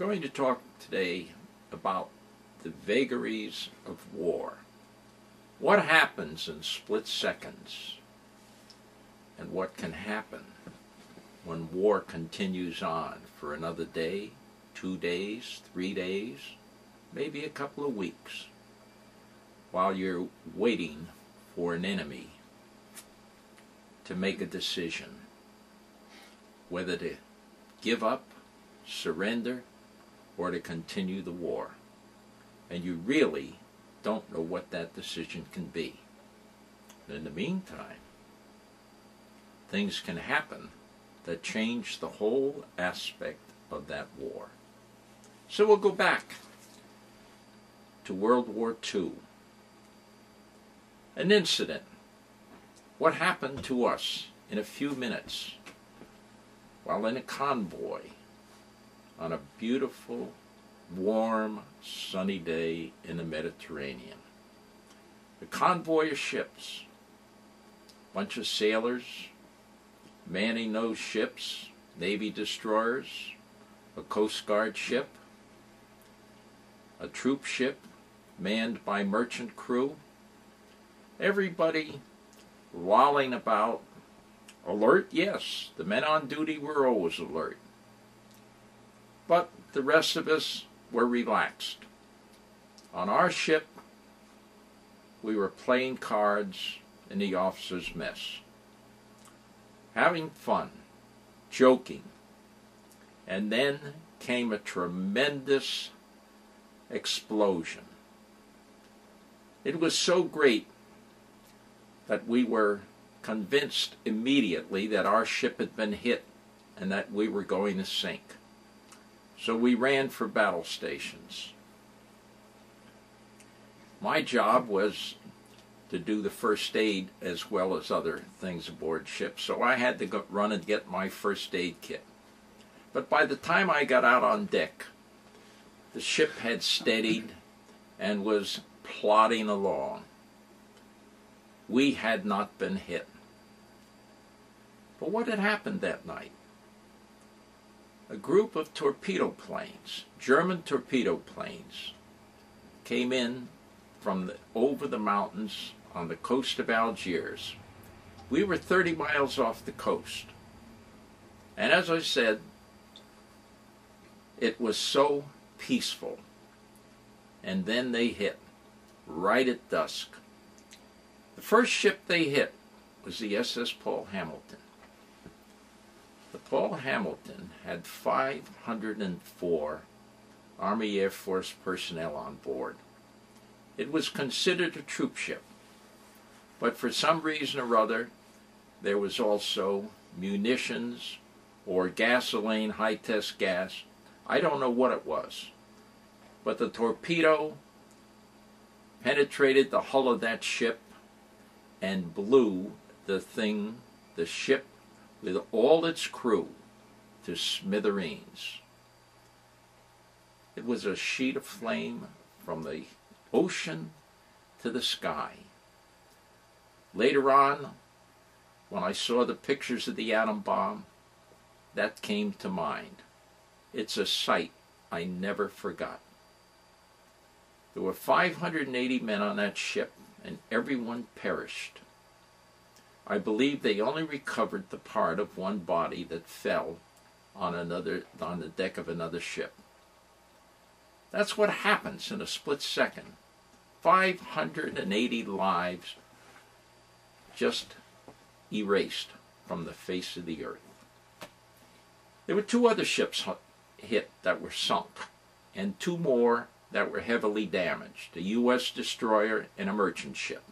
going to talk today about the vagaries of war. What happens in split seconds? And what can happen when war continues on for another day, two days, three days, maybe a couple of weeks, while you're waiting for an enemy to make a decision whether to give up, surrender, or to continue the war. And you really don't know what that decision can be. in the meantime, things can happen that change the whole aspect of that war. So we'll go back to World War II. An incident. What happened to us in a few minutes while in a convoy on a beautiful, warm, sunny day in the Mediterranean. A convoy of ships, bunch of sailors manning those ships, Navy destroyers, a Coast Guard ship, a troop ship manned by merchant crew, everybody lolling about, alert, yes, the men on duty were always alert. But the rest of us were relaxed. On our ship, we were playing cards in the officers' mess, having fun, joking, and then came a tremendous explosion. It was so great that we were convinced immediately that our ship had been hit and that we were going to sink. So we ran for battle stations. My job was to do the first aid as well as other things aboard ship, so I had to go run and get my first aid kit. But by the time I got out on deck, the ship had steadied and was plodding along. We had not been hit. But what had happened that night? A group of torpedo planes, German torpedo planes, came in from the, over the mountains on the coast of Algiers. We were 30 miles off the coast. And as I said, it was so peaceful. And then they hit, right at dusk. The first ship they hit was the SS Paul Hamilton. The Paul Hamilton had 504 Army Air Force personnel on board. It was considered a troop ship, but for some reason or other, there was also munitions or gasoline, high test gas. I don't know what it was. But the torpedo penetrated the hull of that ship and blew the thing, the ship with all its crew to smithereens. It was a sheet of flame from the ocean to the sky. Later on, when I saw the pictures of the atom bomb, that came to mind. It's a sight I never forgot. There were 580 men on that ship, and everyone perished. I believe they only recovered the part of one body that fell on another on the deck of another ship. That's what happens in a split second. 580 lives just erased from the face of the earth. There were two other ships hit that were sunk, and two more that were heavily damaged a U.S. destroyer and a merchant ship.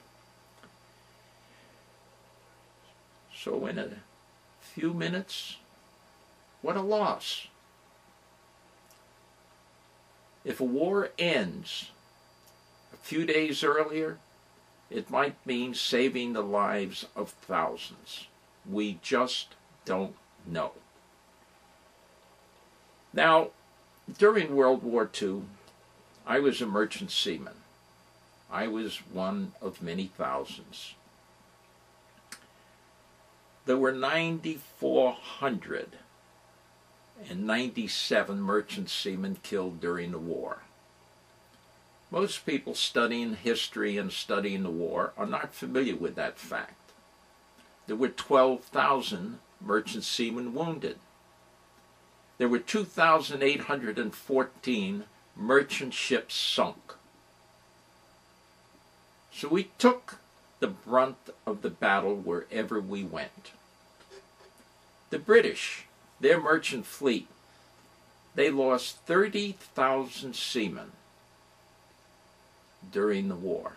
So in a few minutes, what a loss. If a war ends a few days earlier, it might mean saving the lives of thousands. We just don't know. Now, during World War II, I was a merchant seaman. I was one of many thousands there were 9,400 and 97 merchant seamen killed during the war. Most people studying history and studying the war are not familiar with that fact. There were 12,000 merchant seamen wounded. There were 2,814 merchant ships sunk. So we took the brunt of the battle wherever we went. The British, their merchant fleet, they lost 30,000 seamen during the war.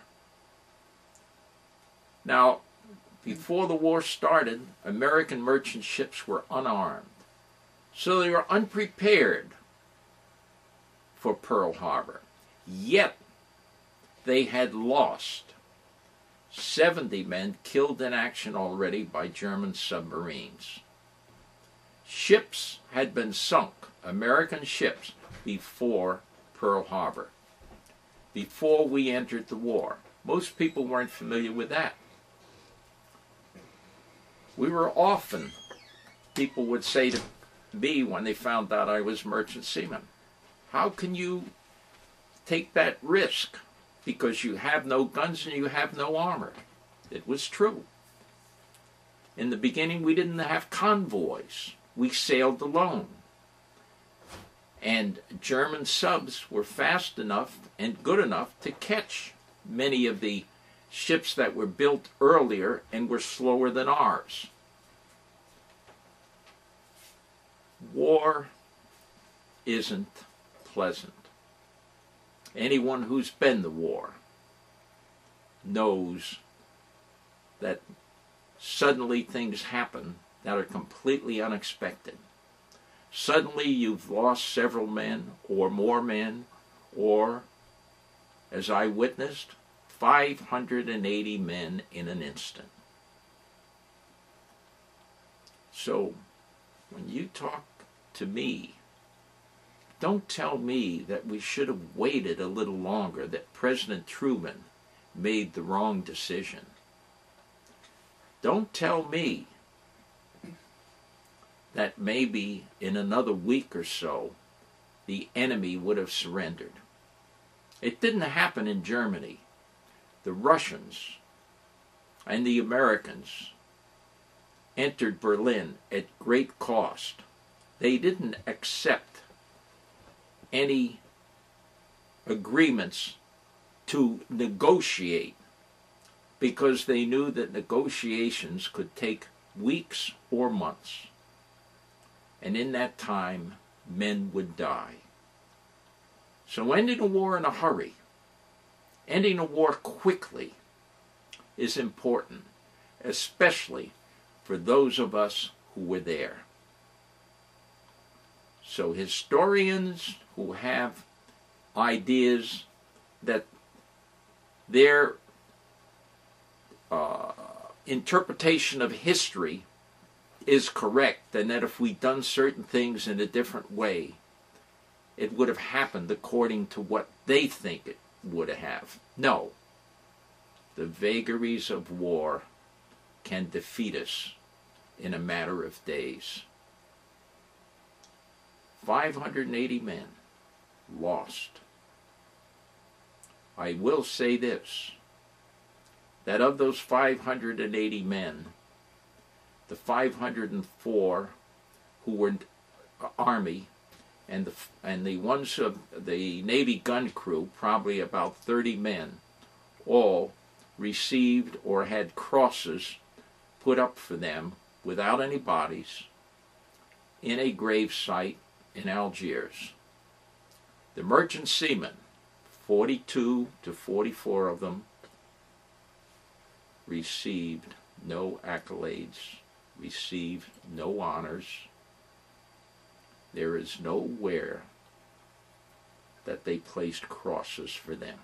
Now, before the war started, American merchant ships were unarmed. So they were unprepared for Pearl Harbor. Yet, they had lost 70 men killed in action already by German submarines. Ships had been sunk, American ships, before Pearl Harbor, before we entered the war. Most people weren't familiar with that. We were often, people would say to me when they found out I was merchant seaman, how can you take that risk? Because you have no guns and you have no armor. It was true. In the beginning, we didn't have convoys. We sailed alone. And German subs were fast enough and good enough to catch many of the ships that were built earlier and were slower than ours. War isn't pleasant. Anyone who's been the war knows that suddenly things happen that are completely unexpected. Suddenly you've lost several men or more men, or, as I witnessed, 580 men in an instant. So, when you talk to me, don't tell me that we should have waited a little longer, that President Truman made the wrong decision. Don't tell me that maybe in another week or so the enemy would have surrendered. It didn't happen in Germany. The Russians and the Americans entered Berlin at great cost. They didn't accept any agreements to negotiate because they knew that negotiations could take weeks or months and in that time men would die. So ending a war in a hurry, ending a war quickly, is important, especially for those of us who were there. So historians who have ideas that their uh, interpretation of history is correct and that if we'd done certain things in a different way, it would have happened according to what they think it would have. No. The vagaries of war can defeat us in a matter of days. 580 men lost. I will say this that of those 580 men, the 504 who were uh, Army and the, and the ones of the Navy gun crew, probably about 30 men, all received or had crosses put up for them without any bodies in a grave site in Algiers. The merchant seamen, 42 to 44 of them, received no accolades receive no honors. There is nowhere that they placed crosses for them.